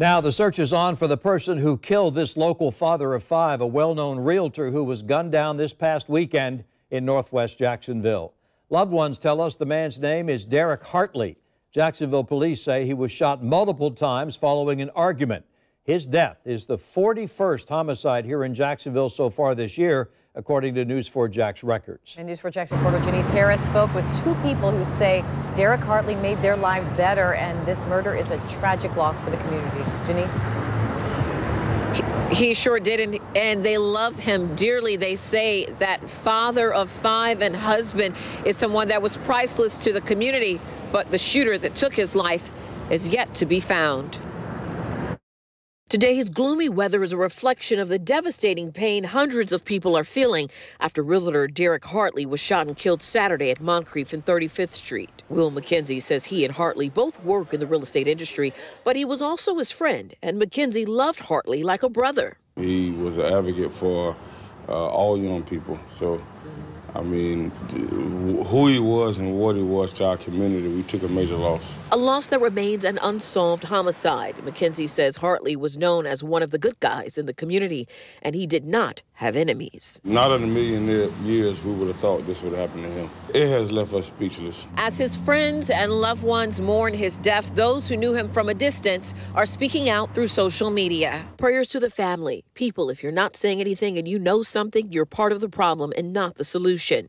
Now, the search is on for the person who killed this local father of five, a well known realtor who was gunned down this past weekend in northwest Jacksonville. Loved ones tell us the man's name is Derek Hartley. Jacksonville police say he was shot multiple times following an argument. His death is the 41st homicide here in Jacksonville so far this year, according to News4 Jax records. And News4 Jax reporter Janice Harris spoke with two people who say Derek Hartley made their lives better, and this murder is a tragic loss for the community. Denise? He sure did, and, and they love him dearly. They say that father of five and husband is someone that was priceless to the community, but the shooter that took his life is yet to be found. Today's gloomy weather is a reflection of the devastating pain hundreds of people are feeling after realtor Derek Hartley was shot and killed Saturday at Moncrief and 35th Street. Will McKenzie says he and Hartley both work in the real estate industry, but he was also his friend, and McKenzie loved Hartley like a brother. He was an advocate for uh, all young people, so I mean, who he was and what he was to our community, we took a major loss. A loss that remains an unsolved homicide. McKenzie says Hartley was known as one of the good guys in the community, and he did not have enemies. Not in a million years we would have thought this would happen to him. It has left us speechless. As his friends and loved ones mourn his death, those who knew him from a distance are speaking out through social media. Prayers to the family. People, if you're not saying anything and you know something, you're part of the problem and not the solution.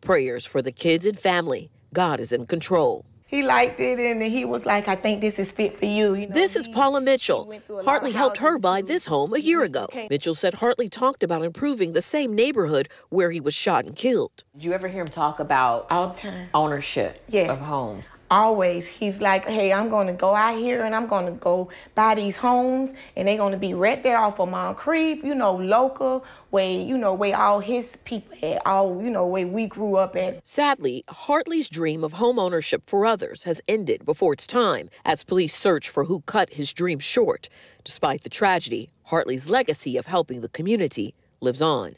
Prayers for the kids and family. God is in control he liked it and he was like, I think this is fit for you. you know, this he, is Paula Mitchell. Hartley helped her buy this home a year ago. Mitchell said Hartley talked about improving the same neighborhood where he was shot and killed. Did you ever hear him talk about all time ownership yes. of homes? Always. He's like, hey, I'm going to go out here and I'm going to go buy these homes and they're going to be right there off of Moncrief, you know, local, where, you know, where all his people at, all, you know, where we grew up at. Sadly, Hartley's dream of home ownership for others others has ended before its time as police search for who cut his dream short. Despite the tragedy, Hartley's legacy of helping the community lives on.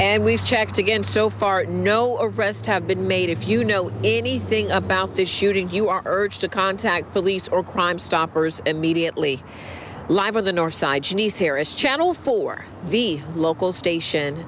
And we've checked again so far, no arrests have been made. If you know anything about this shooting, you are urged to contact police or Crime Stoppers immediately. Live on the north side, Janice Harris, Channel 4, the local station.